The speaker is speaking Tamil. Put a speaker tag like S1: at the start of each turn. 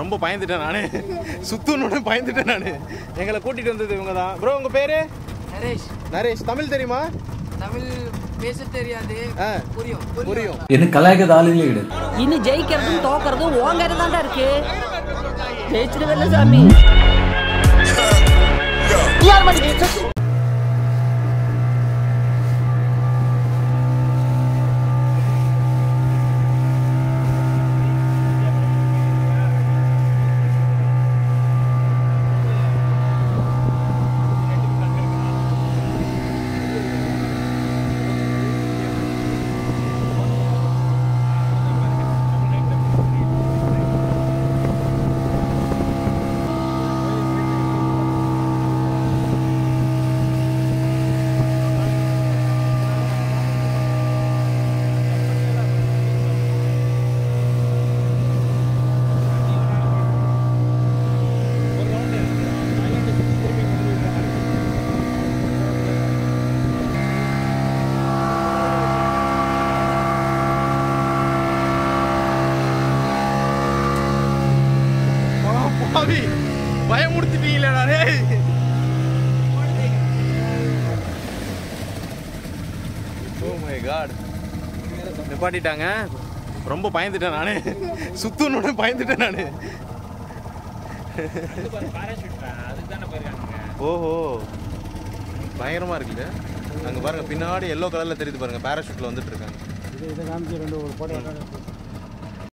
S1: ரொம்ப பயந்துட்டேன் நான். சுத்தணுன்னு பயந்துட்டேன் நான். எங்களை கூட்டிகிட்டு வந்தது இவங்க தான் ப்ரோ உங்கள் பேர்?
S2: நரேஷ்.
S1: நரேஷ். தமிழ் தெரியுமா?
S2: தமிழ் பேச தெரியாது. புரியும்.
S1: புரியும்.
S3: என்ன கலாய்க்காத ஆளுங்களே கிடையாது
S4: இனி ஜெயிக்கிறதும் தோக்கறதும் கையில தான்டா இருக்கு. ஜெயிச்சிருவேல சாமி.
S1: பாவி. பயமுடுத்திட்டீங்களே நானே ஓ மை காட் நிப்பாட்டிட்டாங்க. ரொம்ப பயந்துட்டேன் நானே. சுத்தணுன்னு பயந்துட்டேன் நான். ஓஹோ. பயங்கரமா இருக்குல்ல. அங்க பாருங்க பின்னாடி எல்லோ கலர்ல தெரியுது பாருங்க பேராஷூட்ல வந்துட்டு இருக்காங்க.